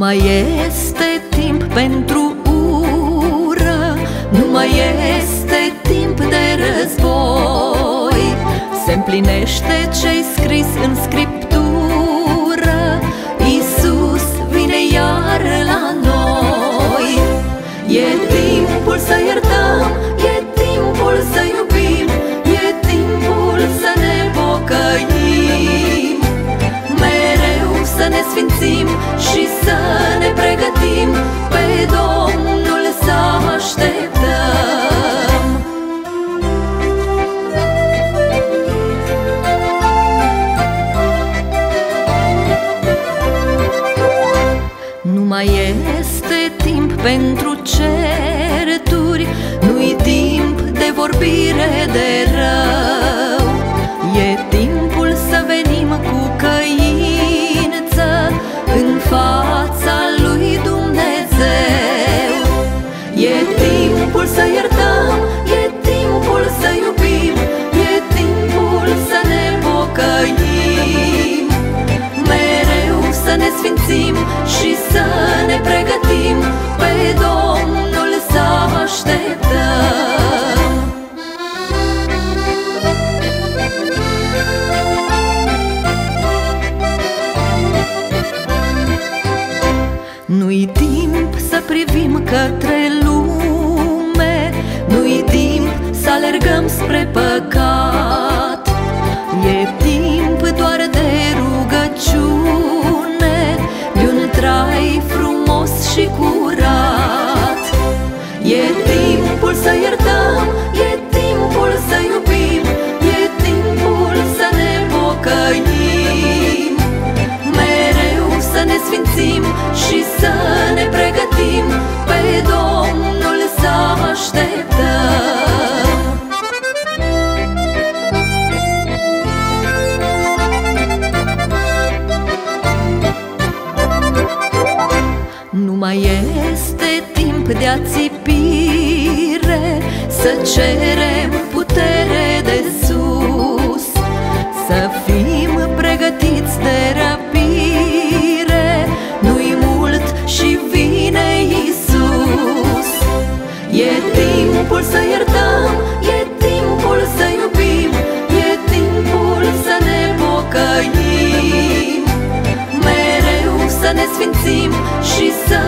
mai este timp pentru ură Nu mai este timp de război. Se împlinește ce-ai scris în scriptură sfințim și să ne pregătim Pe Domnul să așteptăm. Nu mai este timp pentru certuri Nu-i timp de vorbire de sfințim și să ne pregătim Pe Domnul să așteptăm. Nu-i timp să privim către lume Nu-i timp să alergăm spre păcat E timpul să iertăm, e timpul să iubim E timpul să ne pocăim. Mereu să ne sfințim și să ne pregătim Pe Domnul să așteptăm. Nu mai este timp de ațipire Să cerem putere de sus Să fim pregătiți de răpire Nu-i mult și vine Isus. E timpul să iertăm, e timpul să iubim E timpul să ne pocăim Mereu să ne sfințim și să